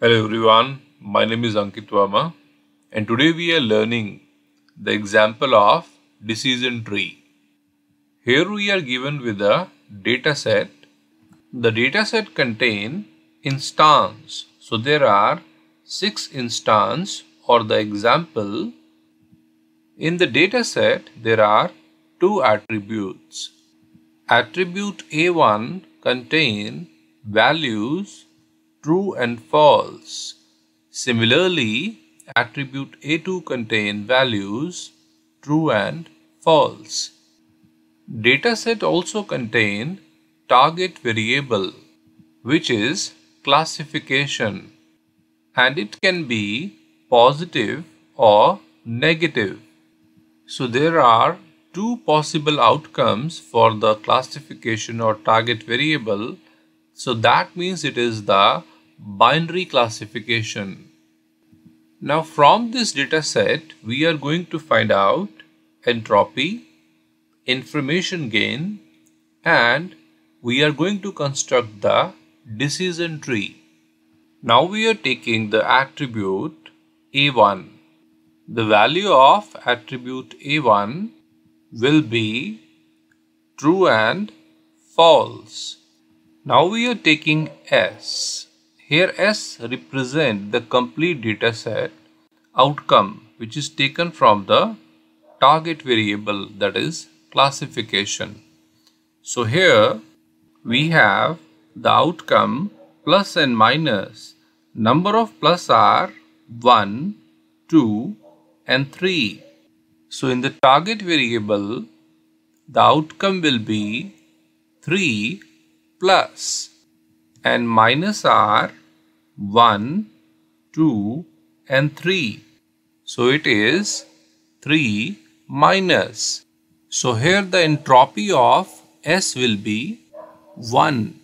Hello everyone, my name is Ankit Verma and today we are learning the example of decision tree. Here we are given with a data set. The data set contain instance. So there are six instance or the example. In the data set there are two attributes. Attribute A1 contain values true and false. Similarly, attribute A2 contain values true and false. Dataset also contain target variable which is classification and it can be positive or negative. So there are two possible outcomes for the classification or target variable. So that means it is the binary classification. Now from this data set, we are going to find out entropy, information gain, and we are going to construct the decision tree. Now we are taking the attribute A1. The value of attribute A1 will be true and false. Now we are taking S. Here S represent the complete data set outcome which is taken from the target variable that is classification. So here we have the outcome plus and minus. Number of plus are 1, 2 and 3. So in the target variable, the outcome will be 3 plus and minus are 1, 2 and 3. So it is 3 minus. So here the entropy of S will be 1.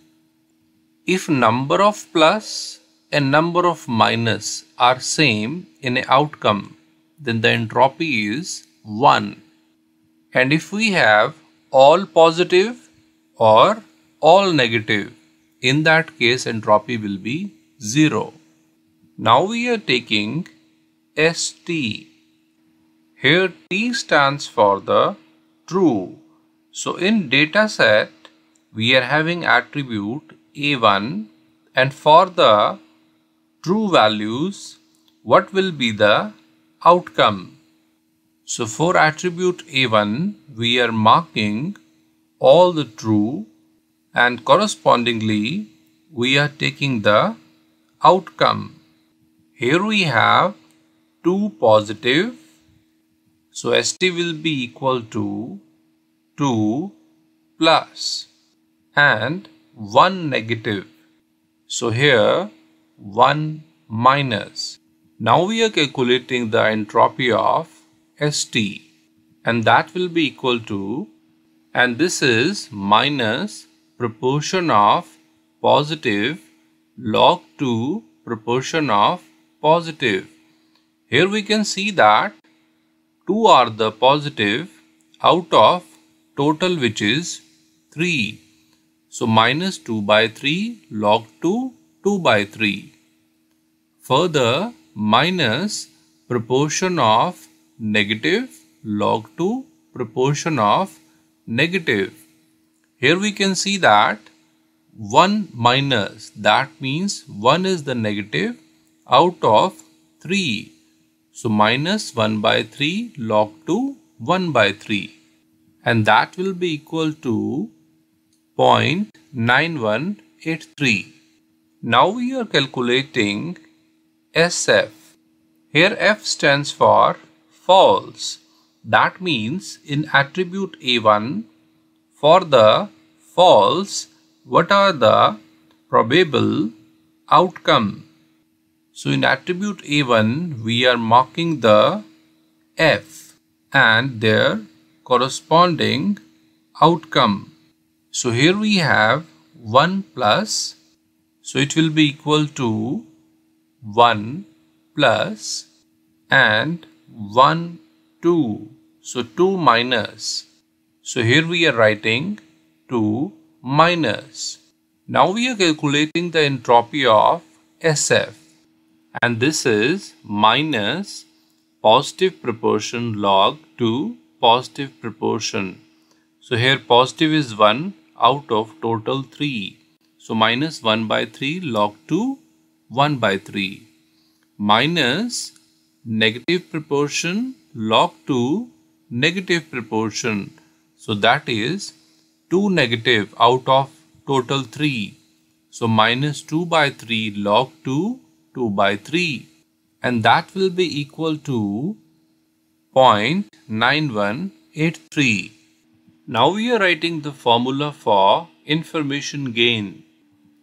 If number of plus and number of minus are same in a outcome, then the entropy is 1 and if we have all positive or all negative in that case entropy will be 0. Now we are taking ST. Here T stands for the true. So in data set we are having attribute A1 and for the true values what will be the outcome? So for attribute A1, we are marking all the true and correspondingly we are taking the outcome. Here we have 2 positive. So ST will be equal to 2 plus and 1 negative. So here 1 minus. Now we are calculating the entropy of St and that will be equal to and this is minus proportion of positive log 2 proportion of positive. Here we can see that 2 are the positive out of total which is 3. So minus 2 by 3 log 2 2 by 3. Further minus proportion of negative log 2 proportion of negative. Here we can see that 1 minus that means 1 is the negative out of 3. So minus 1 by 3 log 2 1 by 3 and that will be equal to 0.9183. Now we are calculating SF. Here F stands for false. That means in attribute A1 for the false what are the probable outcome. So in attribute A1 we are marking the F and their corresponding outcome. So here we have 1 plus so it will be equal to 1 plus and 1, 2. So 2 minus. So here we are writing 2 minus. Now we are calculating the entropy of SF. and this is minus positive proportion log to positive proportion. So here positive is 1 out of total 3. So minus 1 by 3 log 2 1 by 3 minus negative proportion log 2 negative proportion. So that is 2 negative out of total 3. So minus 2 by 3 log 2 2 by 3 and that will be equal to 0.9183. Now we are writing the formula for information gain.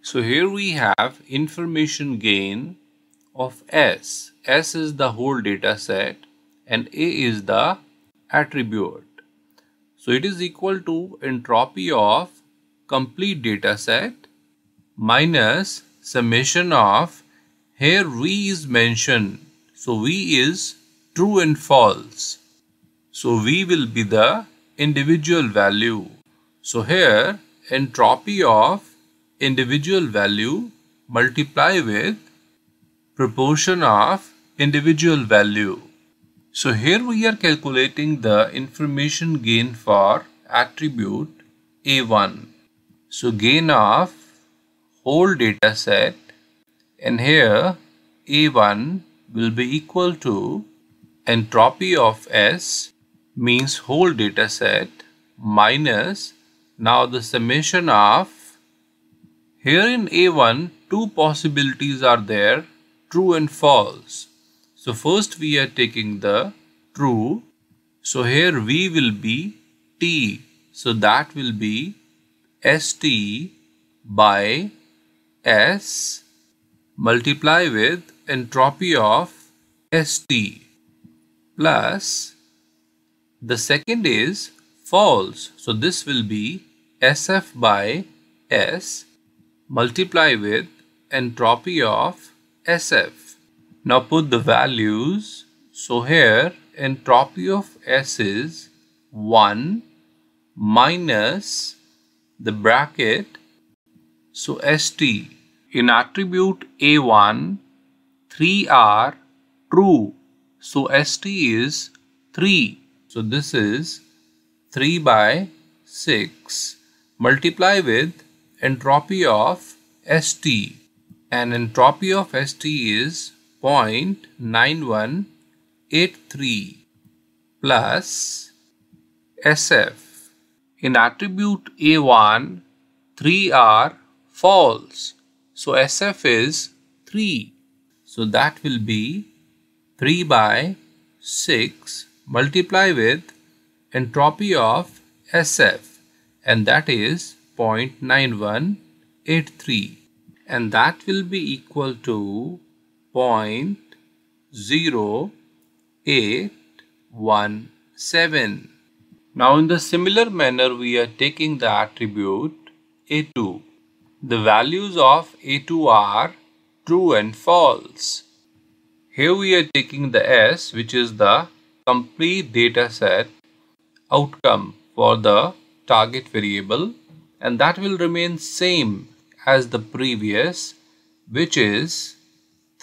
So here we have information gain of S. S is the whole data set and A is the attribute. So it is equal to entropy of complete data set minus summation of here V is mentioned. So V is true and false. So V will be the individual value. So here entropy of individual value multiply with proportion of individual value. So here we are calculating the information gain for attribute A1. So gain of whole data set and here A1 will be equal to entropy of S means whole data set minus now the summation of here in A1 two possibilities are there true and false. So first we are taking the true. So here V will be T. So that will be ST by S multiply with entropy of ST plus the second is false. So this will be SF by S multiply with entropy of SF. Now put the values. So here entropy of S is 1 minus the bracket. So ST in attribute A1 3 are true. So ST is 3 so this is 3 by 6 multiply with entropy of ST and entropy of ST is 0.9183 plus SF. In attribute A1, 3 are false. So SF is 3. So that will be 3 by 6 multiply with entropy of SF and that is 0.9183 and that will be equal to 0.0817. Now in the similar manner we are taking the attribute A2. The values of A2 are true and false. Here we are taking the S which is the complete data set outcome for the target variable and that will remain same as the previous which is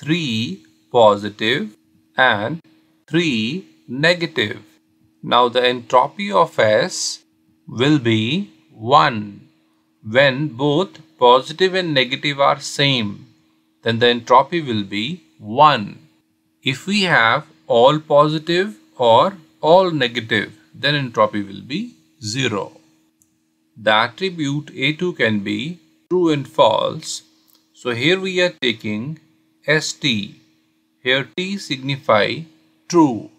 3 positive and 3 negative. Now the entropy of S will be 1 when both positive and negative are same then the entropy will be 1. If we have all positive or all negative then entropy will be 0. The attribute A2 can be true and false. So here we are taking ST. Here T signify true.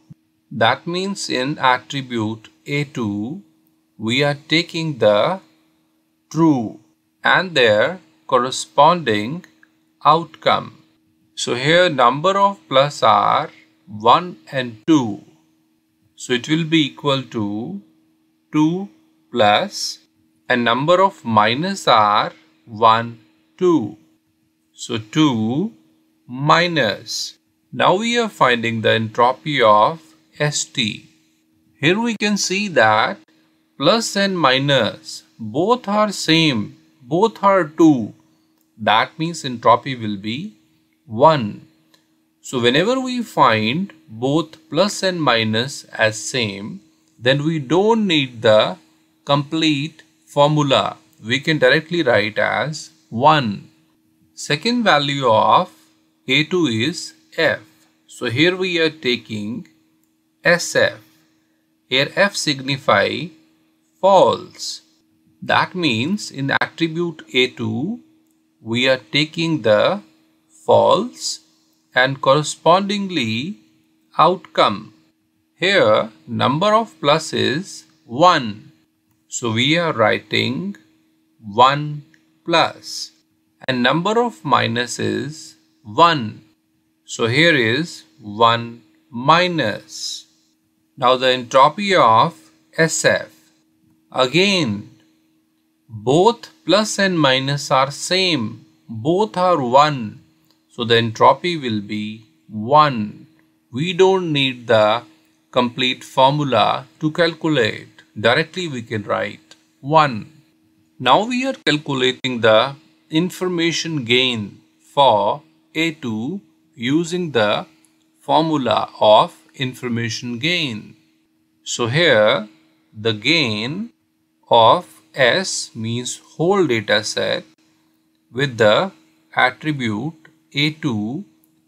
That means in attribute A2 we are taking the true and their corresponding outcome. So here number of plus are 1 and 2. So it will be equal to 2 plus and number of minus are 1, 2. So 2 minus. Now we are finding the entropy of ST. Here we can see that plus and minus both are same, both are 2. That means entropy will be 1. So whenever we find both plus and minus as same, then we don't need the complete formula. We can directly write as 1. Second value of A2 is F. So here we are taking SF. Here F signify false. That means in attribute A2, we are taking the false and correspondingly outcome. Here number of plus is 1. So we are writing 1 plus and number of minus is 1. So here is 1 minus. Now the entropy of SF. Again both plus and minus are same. Both are 1. So the entropy will be 1. We don't need the complete formula to calculate. Directly we can write 1. Now we are calculating the information gain for A2 using the formula of information gain. So here the gain of S means whole data set with the attribute a2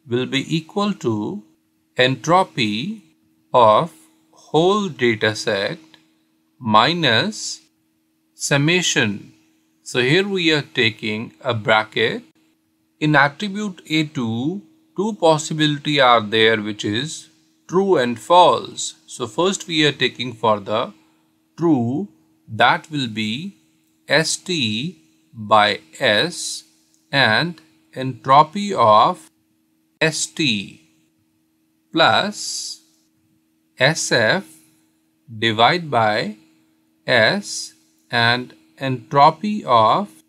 will be equal to entropy of whole data set minus summation. So here we are taking a bracket. In attribute A2, two possibility are there which is true and false. So first we are taking for the true that will be ST by S and entropy of ST plus SF divided by S and entropy of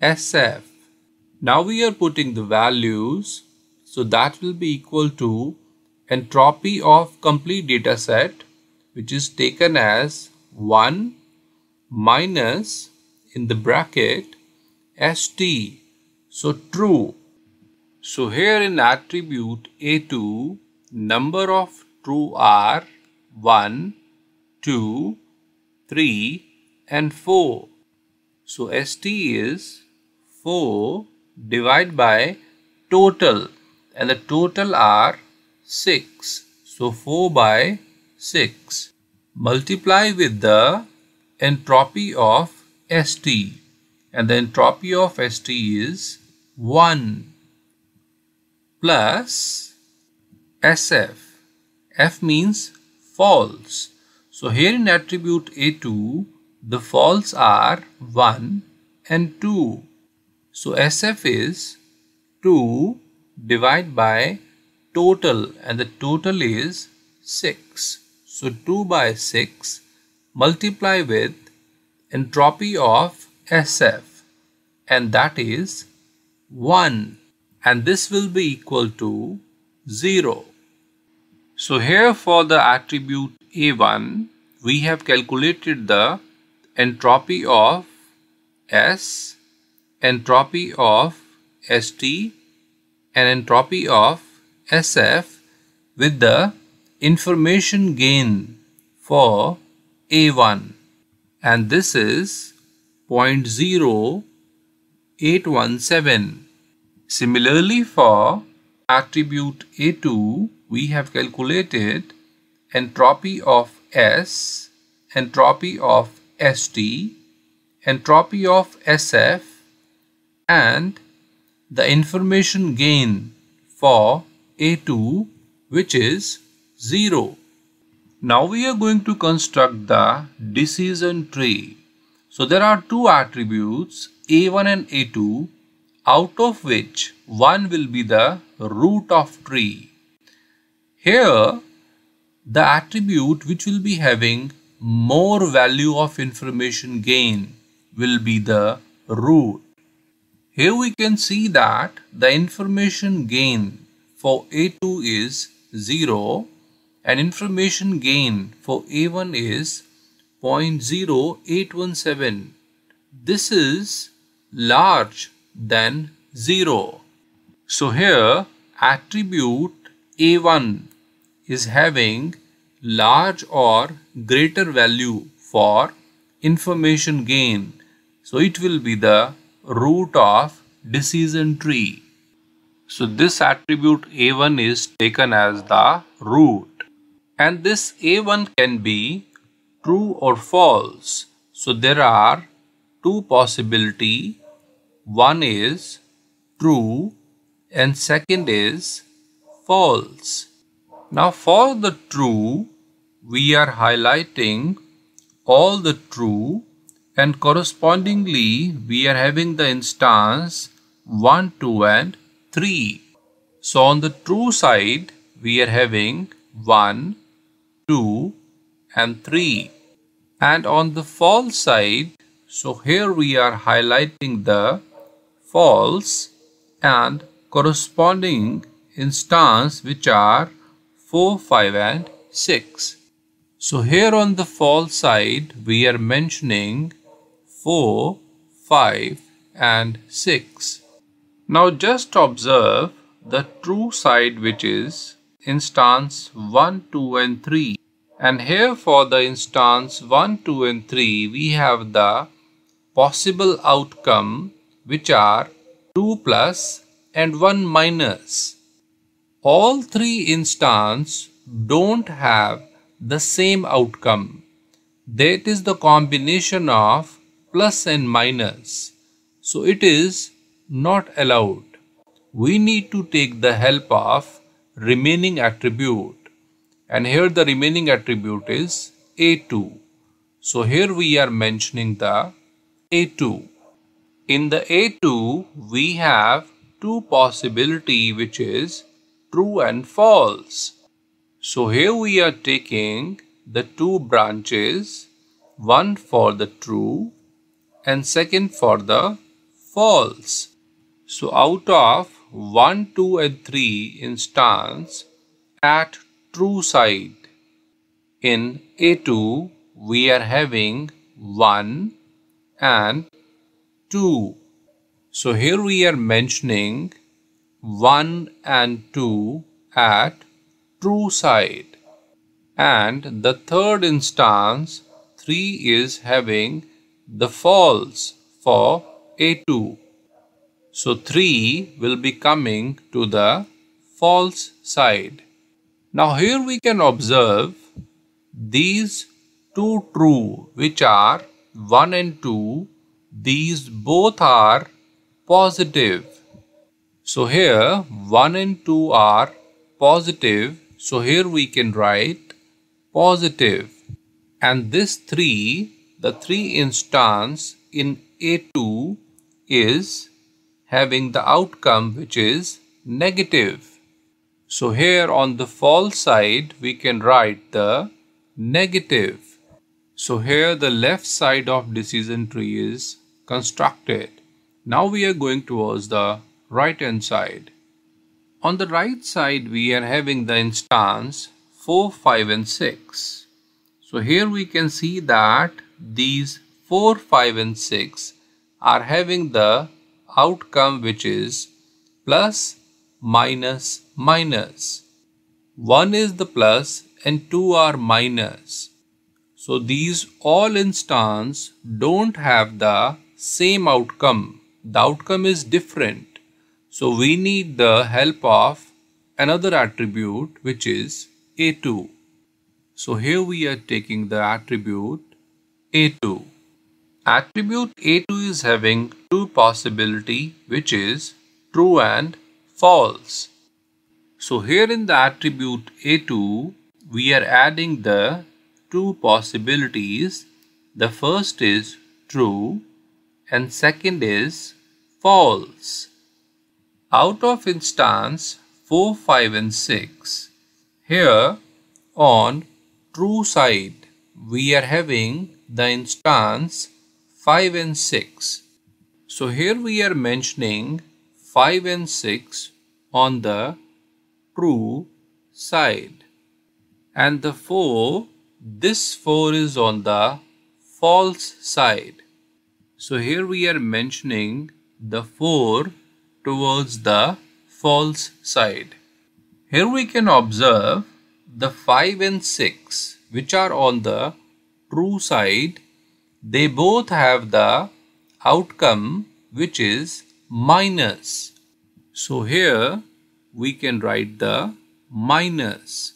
SF. Now we are putting the values so that will be equal to entropy of complete data set which is taken as 1 minus in the bracket ST so true. So here in attribute A2, number of true are 1, 2, 3 and 4. So ST is 4 divided by total and the total are 6. So 4 by 6. Multiply with the entropy of ST and the entropy of ST is 1 plus SF. F means false. So here in attribute A2, the false are 1 and 2. So SF is 2 divided by total and the total is 6. So 2 by 6 multiply with entropy of SF and that is 1 and this will be equal to 0. So here for the attribute A1 we have calculated the entropy of S, entropy of ST and entropy of SF with the information gain for A1 and this is 0.0817 Similarly for attribute A2 we have calculated entropy of S, entropy of ST, entropy of SF and the information gain for A2 which is 0. Now we are going to construct the decision tree. So there are two attributes A1 and A2 out of which one will be the root of tree. Here, the attribute which will be having more value of information gain will be the root. Here we can see that the information gain for A2 is 0 and information gain for A1 is 0.0817. This is large than 0. So here attribute A1 is having large or greater value for information gain. So it will be the root of decision tree. So this attribute A1 is taken as the root. And this A1 can be true or false. So there are two possibility. One is true and second is false. Now for the true, we are highlighting all the true and correspondingly we are having the instance 1, 2 and 3. So on the true side we are having 1, 2 and 3 and on the false side so here we are highlighting the false and corresponding instance which are 4, 5 and 6. So here on the false side we are mentioning 4, 5 and 6. Now just observe the true side which is instance 1, 2 and 3. And here for the instance 1, 2 and 3 we have the possible outcome which are 2 plus and 1 minus all three instances don't have the same outcome. That is the combination of plus and minus. So it is not allowed. We need to take the help of remaining attribute. And here the remaining attribute is A2. So here we are mentioning the A2. In the A2 we have two possibility which is true and false. So here we are taking the two branches, one for the true and second for the false. So out of 1, 2 and 3 instance at true side in A2 we are having 1 and 2. So here we are mentioning 1 and 2 at true side and the third instance 3 is having the false for A2. So 3 will be coming to the false side. Now here we can observe these two true which are 1 and 2 these both are positive so here 1 and 2 are positive. So here we can write positive. And this 3, the 3 instance in A2 is having the outcome which is negative. So here on the false side we can write the negative. So here the left side of decision tree is constructed. Now we are going towards the right hand side. On the right side we are having the instance 4, 5 and 6. So here we can see that these 4, 5 and 6 are having the outcome which is plus, minus, minus. 1 is the plus and 2 are minus. So these all instance don't have the same outcome. The outcome is different. So we need the help of another attribute which is A2. So here we are taking the attribute A2. Attribute A2 is having two possibility which is true and false. So here in the attribute A2 we are adding the two possibilities. The first is true and second is false. Out of instance 4, 5 and 6, here on true side we are having the instance 5 and 6. So here we are mentioning 5 and 6 on the true side and the 4 this 4 is on the false side. So here we are mentioning the 4 towards the false side. Here we can observe the 5 and 6 which are on the true side. They both have the outcome which is minus. So here we can write the minus.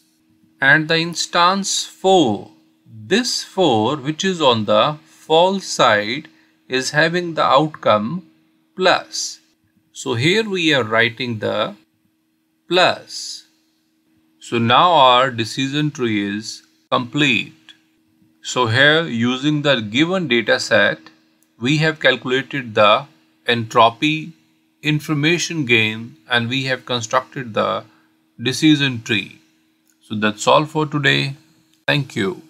And the instance 4. This 4 which is on the false side is having the outcome plus. So here we are writing the plus. So now our decision tree is complete. So here using the given data set we have calculated the entropy, information gain and we have constructed the decision tree. So that's all for today. Thank you.